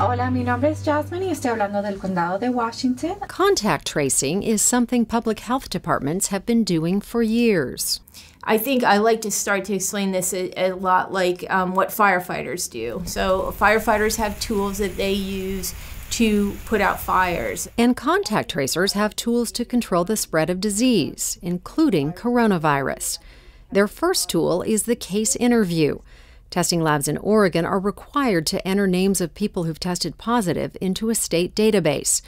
Hola, mi nombre es Jasmine y estoy hablando del condado de Washington. Contact tracing is something public health departments have been doing for years. I think I like to start to explain this a, a lot like um, what firefighters do. So, firefighters have tools that they use to put out fires. And contact tracers have tools to control the spread of disease, including coronavirus. Their first tool is the case interview. Testing labs in Oregon are required to enter names of people who've tested positive into a state database.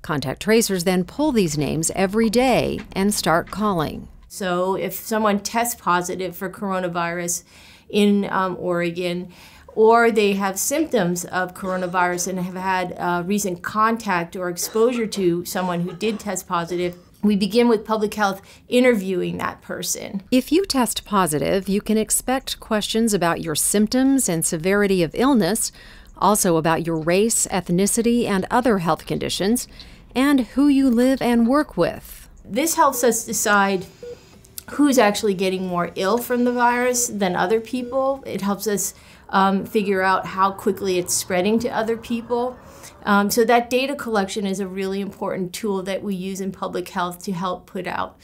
Contact tracers then pull these names every day and start calling. So if someone tests positive for coronavirus in um, Oregon, or they have symptoms of coronavirus and have had uh, recent contact or exposure to someone who did test positive, we begin with public health interviewing that person. If you test positive, you can expect questions about your symptoms and severity of illness, also about your race, ethnicity, and other health conditions, and who you live and work with. This helps us decide who's actually getting more ill from the virus than other people. It helps us um, figure out how quickly it's spreading to other people. Um, so that data collection is a really important tool that we use in public health to help put out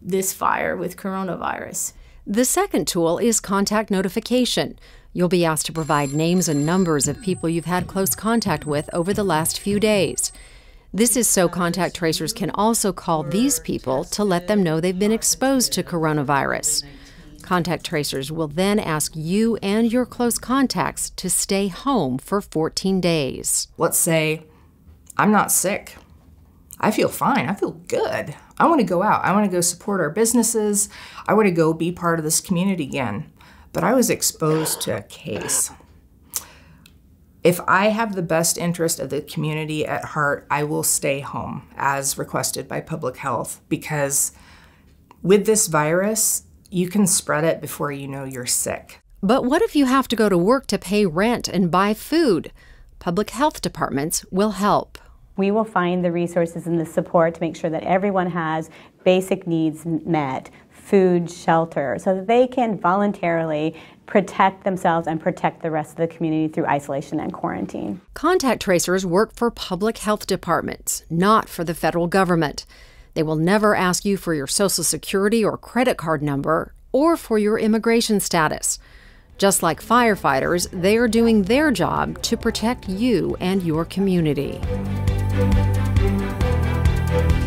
this fire with coronavirus. The second tool is contact notification. You'll be asked to provide names and numbers of people you've had close contact with over the last few days. This is so contact tracers can also call these people to let them know they've been exposed to coronavirus. Contact tracers will then ask you and your close contacts to stay home for 14 days. Let's say I'm not sick. I feel fine. I feel good. I want to go out. I want to go support our businesses. I want to go be part of this community again. But I was exposed to a case. If I have the best interest of the community at heart, I will stay home as requested by public health because with this virus, you can spread it before you know you're sick. But what if you have to go to work to pay rent and buy food? Public health departments will help. We will find the resources and the support to make sure that everyone has basic needs met food, shelter, so that they can voluntarily protect themselves and protect the rest of the community through isolation and quarantine. Contact tracers work for public health departments, not for the federal government. They will never ask you for your social security or credit card number or for your immigration status. Just like firefighters, they are doing their job to protect you and your community. Thank you.